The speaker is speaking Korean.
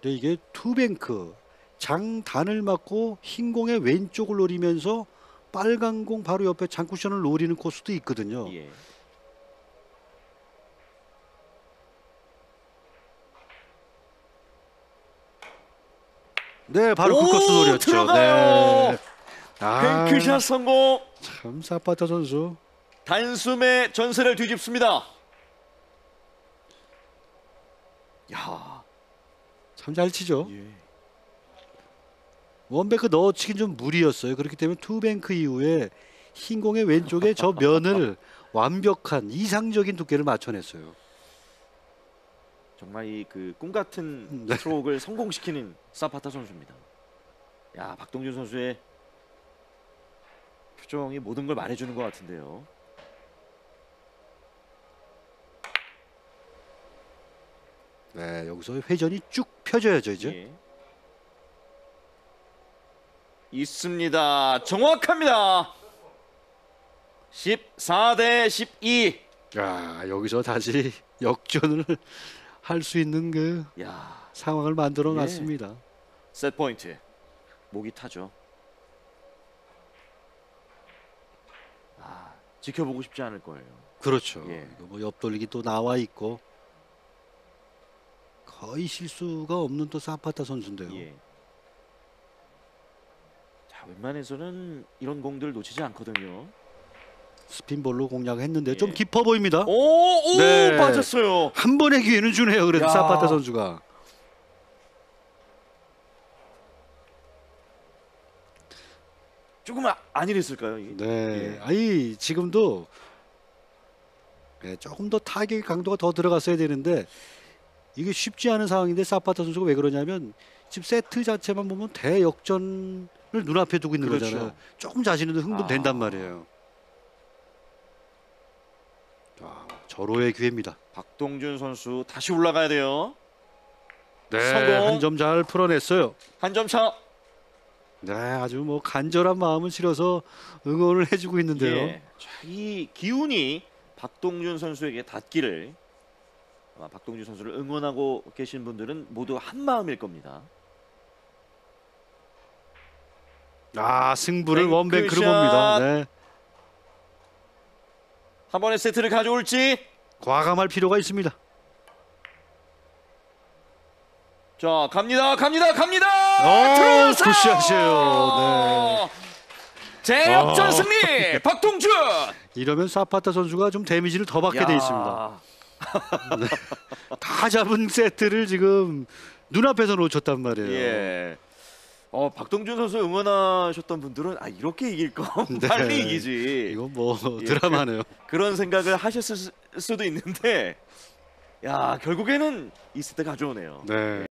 근데 이게 투뱅크 장단을 맞고 흰 공의 왼쪽을 노리면서 빨간 공 바로 옆에 장쿠션을 노리는 코스도 있거든요. 예. 네, 바로 그 오, 코스 노렸죠. 들어가요. 네. 아, 뱅크샷 성공. 참 사파타 선수. 단숨에 전세를 뒤집습니다. 야, 참 잘 치죠. 예. one bank 넣어치긴 좀 무리였어요. 그렇기 때문에 two bank 이후에 흰 공의 왼쪽에 저 면을 완벽한 이상적인 두께를 맞춰냈어요. 정말 이 그 꿈 같은 네. 스트로크를 성공시키는 사파타 선수입니다. 야, 박동준 선수의 표정이 모든 걸 말해주는 것 같은데요. 네, 여기서 회전이 쭉 펴져야죠 이제. 예. 있습니다. 정확합니다. 14대 12. 야, 여기서 다시 역전을 할 수 있는 그 야, 상황을 만들어 예. 놨습니다. 셋 포인트. 목이 타죠. 아, 지켜보고 싶지 않을 거예요. 그렇죠. 예. 뭐 옆돌리기 또 나와 있고 거의 실수가 없는 또 사파타 선수인데요. 예. 자, 웬만해서는 이런 공들 놓치지 않거든요. 스핀볼로 공략했는데 좀 예. 깊어 보입니다. 오, 오, 네. 빠졌어요. 한 번의 기회는 주네요. 그래도 야. 사파타 선수가. 조금 아, 안 이랬을까요? 이게? 네. 예. 아니 지금도 네, 조금 더 타격 강도가 더 들어갔어야 되는데 이게 쉽지 않은 상황인데 사파타 선수가 왜 그러냐면 지금 세트 자체만 보면 대역전을 눈앞에 두고 있는 그렇죠. 거잖아요. 조금 자신도 흥분된단 아. 말이에요. 아, 절호의 기회입니다. 박동준 선수 다시 올라가야 돼요. 네. 한 점 잘 풀어냈어요. 한 점 차. 네, 아주 뭐 간절한 마음을 실어서 응원을 해주고 있는데요. 예. 자, 이 기운이 박동준 선수에게 닿기를 아마 박동준 선수를 응원하고 계신 분들은 모두 한 마음일 겁니다. 아, 승부를. 원뱅크로 봅니다. 네. 한 번에 세트를 가져올지. 과감할 필요가 있습니다. 자, 갑니다. 갑니다. 갑니다. 오, 들어가서! 굿샷이에요. 재역전 어. 승리. 박동준. 이러면 사파타 선수가 좀 데미지를 더 받게 돼 있습니다. 다 잡은 세트를 지금 눈앞에서 놓쳤단 말이에요. 예. 어, 박동준 선수 응원하셨던 분들은 아 이렇게 이길 거 네. 빨리 이기지. 이거 뭐 예, 드라마네요. 그 런 생각을 하셨을 수- 수도 있는데 야 결국에는 이 세트 가져오네요. 네.